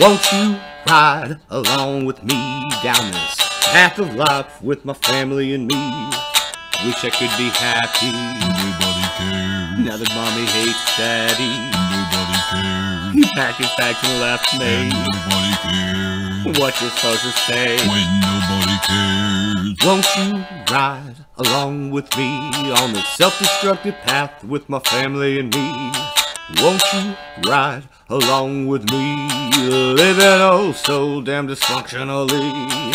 Won't you ride along with me down this path of life with my family and me? Wish I could be happy. Nobody cares. Now that mommy hates daddy. Nobody cares. He packed his bags and left me. nobody cares. What you're supposed to say? When nobody cares. Won't you ride along with me on this self-destructive path with my family and me? Won't you ride along with me, living oh so damn dysfunctionally?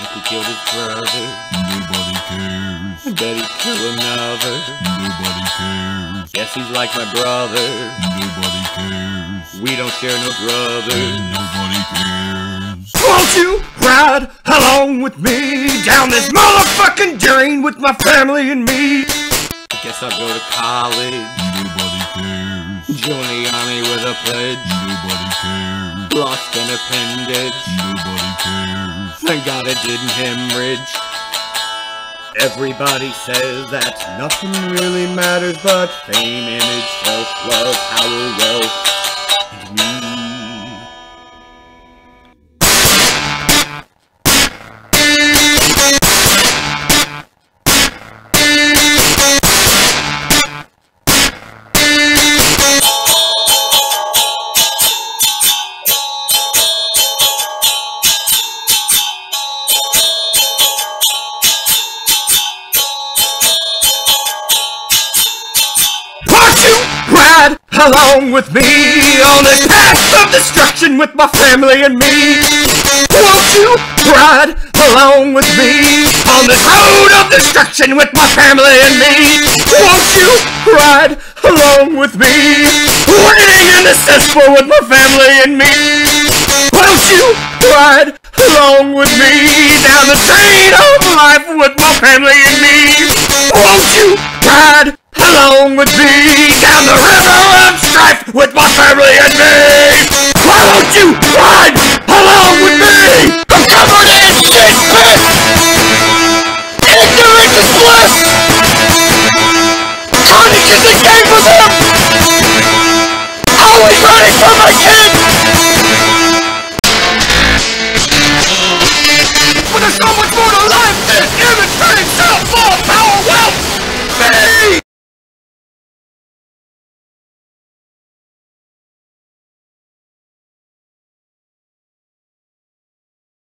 Uncle killed his brother, Nobody cares. bet he'd kill another. Nobody cares. Guess he's like my brother, Nobody cares. we don't share no brother. And nobody cares. Won't you ride along with me down this motherfucking drain with my family and me? I guess I'll go to college, Nobody cares. Join the army with a pledge, Nobody cares. lost an appendage. Nobody cares. Thank God it didn't hemorrhage. Everybody says that nothing really matters but fame, image, self-love, power, wealth, along with me on this path of destruction with my family and me? Won't you ride along with me on this road of destruction with my family and me? Won't you ride along with me, waiting in the cesspool with my family and me? Won't you ride along with me down the train of life with my family and me? Won't you ride along with me down the river of with my family and me? Why won't you ride along with me? I'm covered in shit pit! Ignorance is bliss! Carnage is a game for them! Always running for my kids!